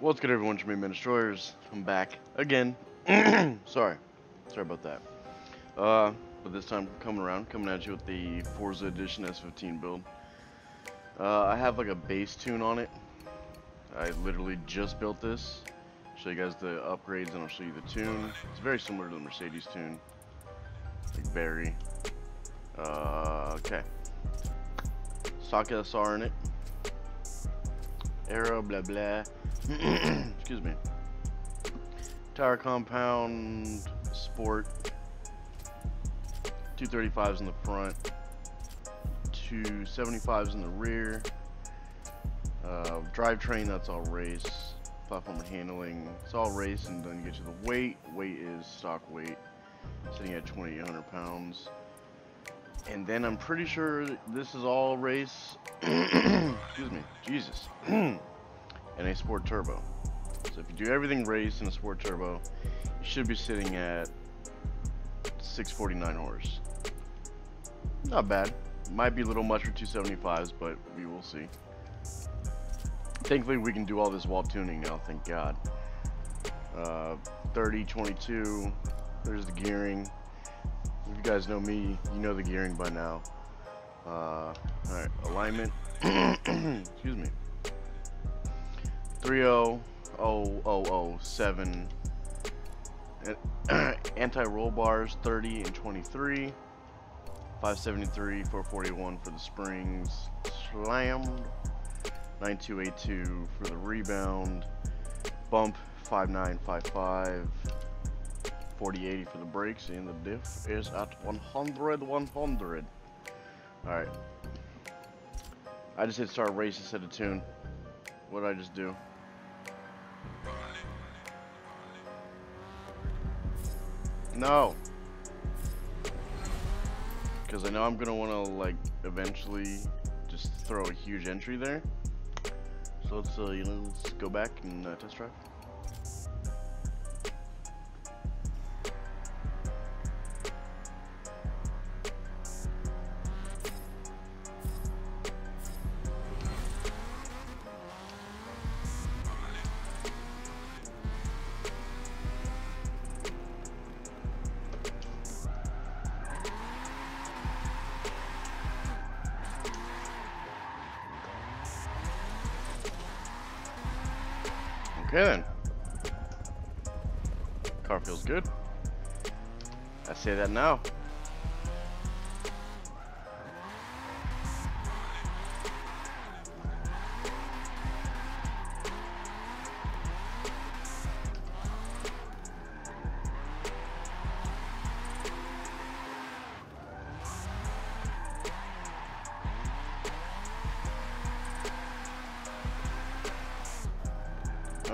What's good, everyone? Jermaine Man Destroyers. I'm back again. Sorry. Sorry about that. Uh, but this time coming around, coming at you with the Forza Edition S15 build. Uh, I have like a base tune on it. I literally just built this. Show you guys the upgrades and I'll show you the tune. It's very similar to the Mercedes tune. Like very. Uh, okay. Stock SR in it. Aero, blah blah. Excuse me. Tire compound, sport. 235s in the front. 275s in the rear. Uh, drivetrain, that's all race. Platform handling, it's all race, and then you get to the weight. Weight is stock weight, sitting at 2,800 pounds. And then I'm pretty sure this is all race. Excuse me, Jesus. and a sport turbo. So if you do everything race in a sport turbo, you should be sitting at 649 horse. Not bad. Might be a little much for 275s, but we will see. Thankfully, we can do all this while tuning now, thank God. Uh, 30, 22, there's the gearing. If you guys know me, you know the gearing by now. Uh, Alright, alignment. Excuse me. 30007 anti-roll bars 30 and 23 573 441 for the springs. Slammed 9282 for the rebound. Bump 5955 4080 for the brakes and the diff is at 100 100 all right. I just hit start race instead of tune. What did I just do No. Because I know I'm going to want to, like, eventually just throw a huge entry there. So let's, uh, you know, let's go back and uh, test drive. Okay then. Car feels good. I say that now.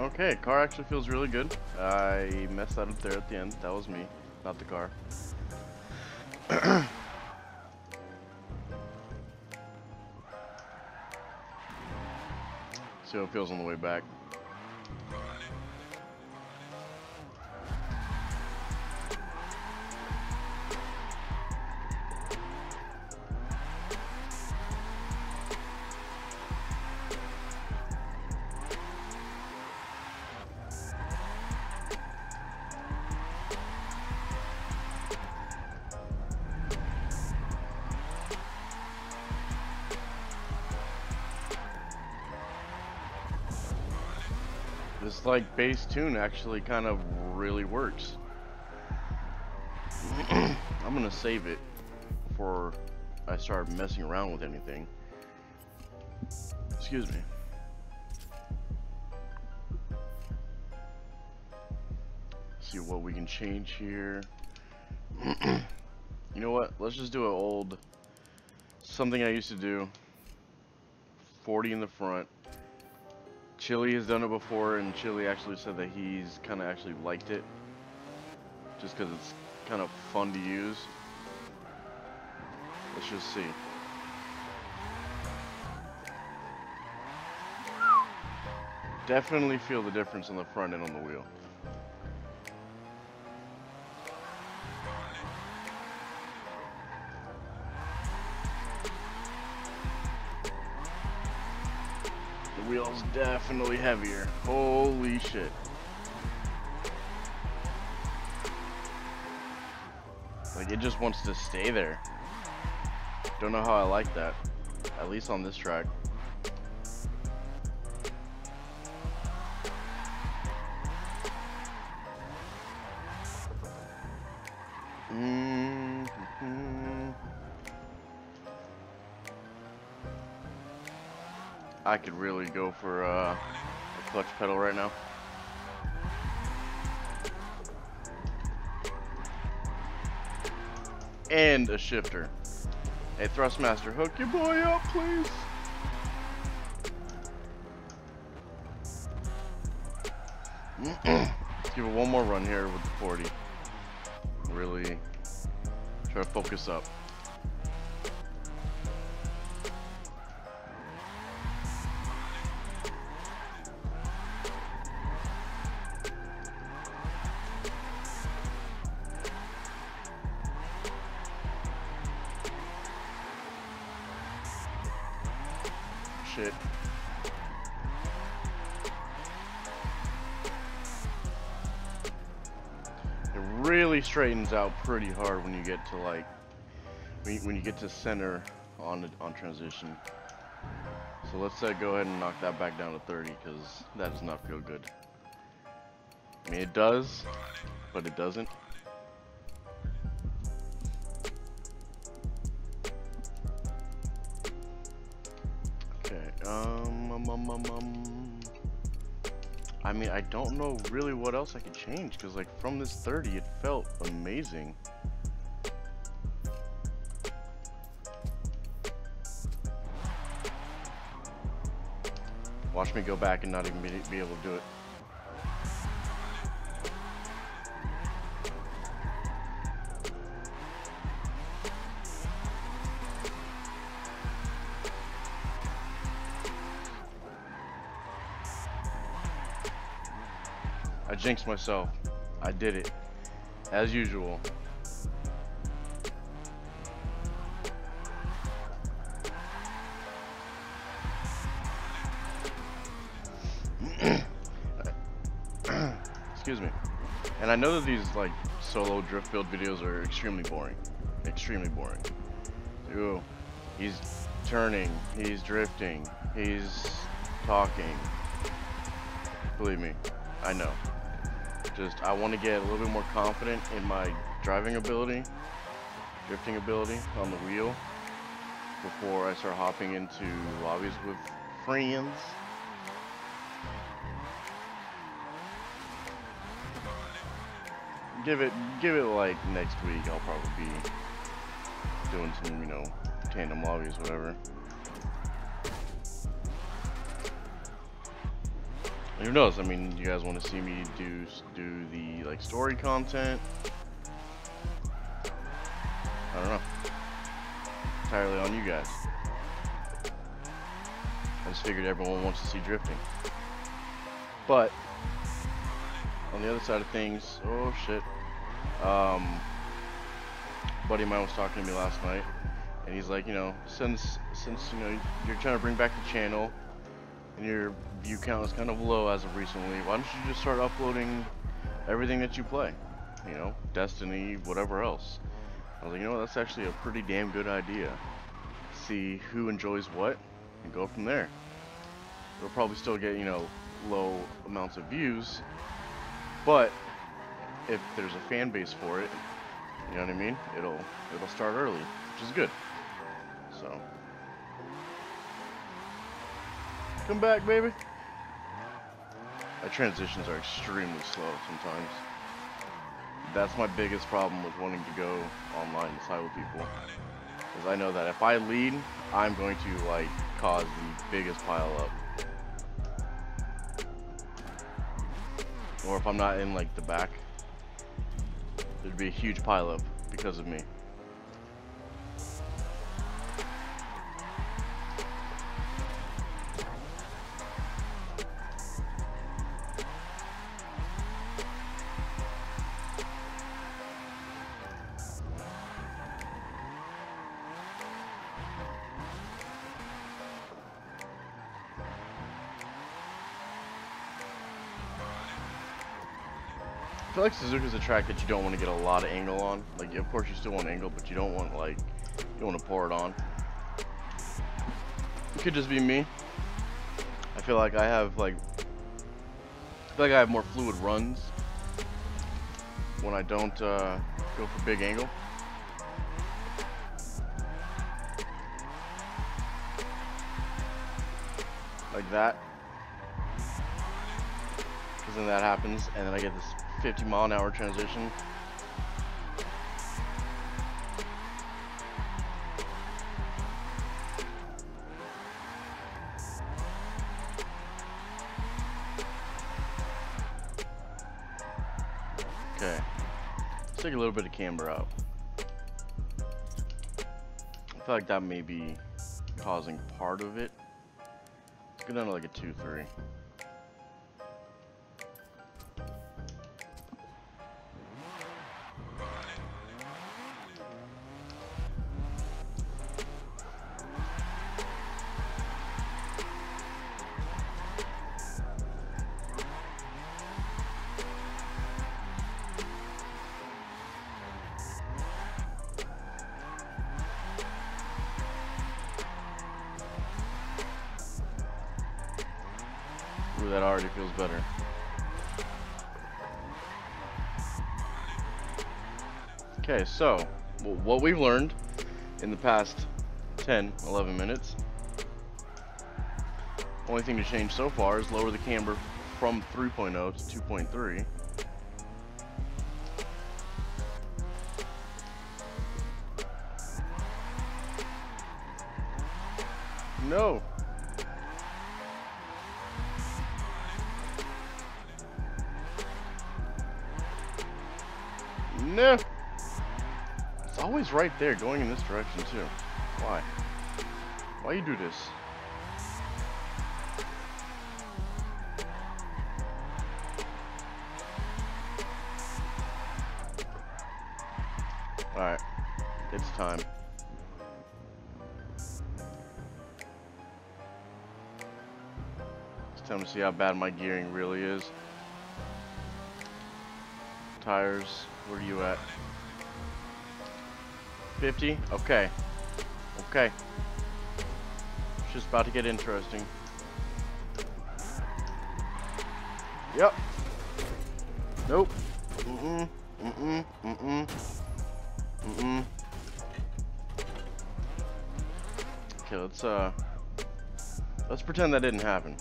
Okay, car actually feels really good. I messed that up there at the end. That was me, not the car. See how it feels on the way back. This like base tune actually kind of really works. I'm gonna save it before I start messing around with anything. Excuse me. See what we can change here. you know what? Let's just do an old something I used to do. 40 in the front. Chili has done it before, and Chili actually said that he's kind of actually liked it. Just because it's kind of fun to use. Let's just see. Definitely feel the difference on the front end on the wheel. Wheel's definitely heavier. Holy shit. Like it just wants to stay there. Don't know how I like that. At least on this track. I could really go for uh, a clutch pedal right now. And a shifter. Hey, Thrustmaster, hook your boy up, please. Let's give it one more run here with the 40. Really try to focus up. Really straightens out pretty hard when you get to like, when you, when you get to center on on transition. So let's uh, go ahead and knock that back down to 30 because that does not feel good. I mean, it does, but it doesn't. I mean, I don't know really what else I could change, because, like, from this 30, it felt amazing. Watch me go back and not even be, be able to do it. I jinxed myself. I did it. As usual. Excuse me. And I know that these like solo drift build videos are extremely boring. Extremely boring. Ooh. He's turning. He's drifting. He's talking. Believe me, I know. Just, I want to get a little bit more confident in my driving ability, drifting ability on the wheel before I start hopping into lobbies with friends. Give it, give it like next week. I'll probably be doing some, you know, tandem lobbies, whatever. Who knows? I mean, you guys want to see me do do the like story content? I don't know. Entirely on you guys. I just figured everyone wants to see drifting. But on the other side of things, oh shit. Um, buddy of mine was talking to me last night, and he's like, you know, since since you know you're trying to bring back the channel, and your view count is kind of low as of recently, why don't you just start uploading everything that you play? You know, Destiny, whatever else. I was like, you know what, that's actually a pretty damn good idea. See who enjoys what, and go from there. We'll probably still get, you know, low amounts of views, but if there's a fan base for it, you know what I mean? It'll it'll start early, which is good. So Come back, baby. My transitions are extremely slow sometimes. That's my biggest problem with wanting to go online to side with people. Because I know that if I lead, I'm going to like cause the biggest pile up. Or if I'm not in like the back, there'd be a huge pile up because of me. I feel like Suzuka's a track that you don't want to get a lot of angle on. Like, of course you still want angle, but you don't want, like, you don't want to pour it on. It could just be me. I feel like I have, like, I feel like I have more fluid runs when I don't uh, go for big angle. Like that. Because then that happens, and then I get this 50 mile an hour transition. Okay. Let's take a little bit of camber out. I feel like that may be causing part of it. Let's go down to like a 2-3. Ooh, that already feels better. Okay, so, what we've learned in the past 10, 11 minutes, only thing to change so far is lower the camber from 3.0 to 2.3. No. No. It's always right there, going in this direction too. Why? Why you do this? Alright. It's time. It's time to see how bad my gearing really is. Tires, where are you at? 50? Okay. Okay. It's just about to get interesting. Yep. Nope. Mm-mm. Mm-mm. Mm-mm. Mm-mm. Okay, let's, uh... Let's pretend that didn't happen.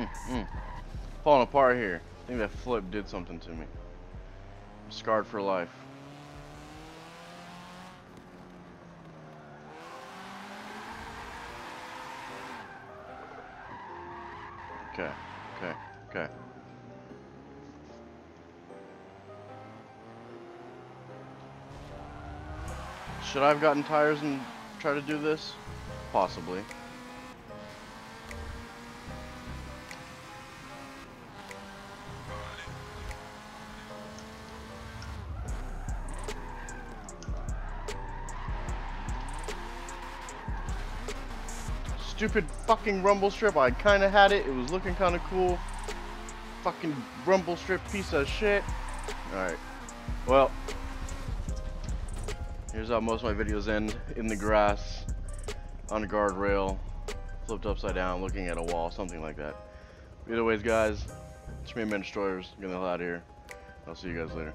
Mm, mm. Falling apart here. I think that flip did something to me. I'm scarred for life. Okay, okay, okay. Should I have gotten tires and try to do this? Possibly. Stupid fucking rumble strip. I kind of had it. It was looking kind of cool. Fucking rumble strip piece of shit. Alright. Well. Here's how most of my videos end. In the grass. On a guardrail. Flipped upside down. Looking at a wall. Something like that. Either ways, guys. It's me, Man Destroyers. Getting the hell out of here. I'll see you guys later.